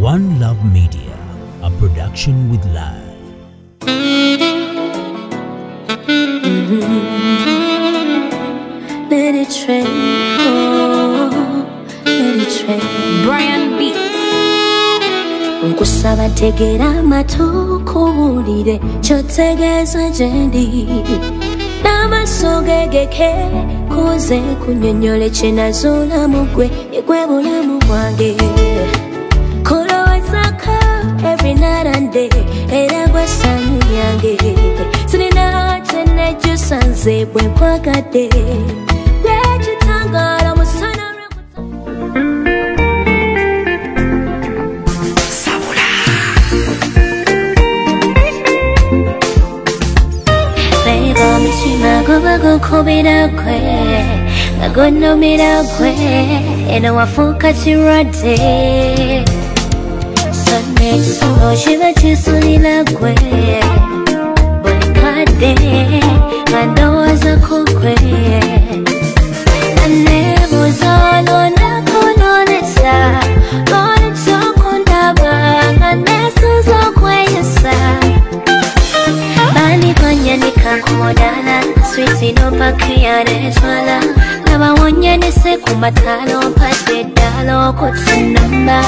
One Love Media, a production with love. Let it train, oh, let it train. Brian Beats. nkusaba tegera amatu kuwulire kyotegeeza gye ndi n'amaaso gegeke kuze kunyonyole kye nazuulamu gwe yegwe bulamu bwange kwessanyu lyange sinina kye nejjusa nze bwe nkwagadde lwekitangaala musana magobagonkubira gwe nga gonnomera gwe eno wafuuka kirwadde chiba chisulila gwe buli kadde nga ndowooza ku gwe nebuuza olunaku lolesa lwolekisa okundaba nga nesuuza okweyusa banikonya nikakuudala swisinopakiyana etwala nabawonya nise ku matala ompadde eddala okutunamba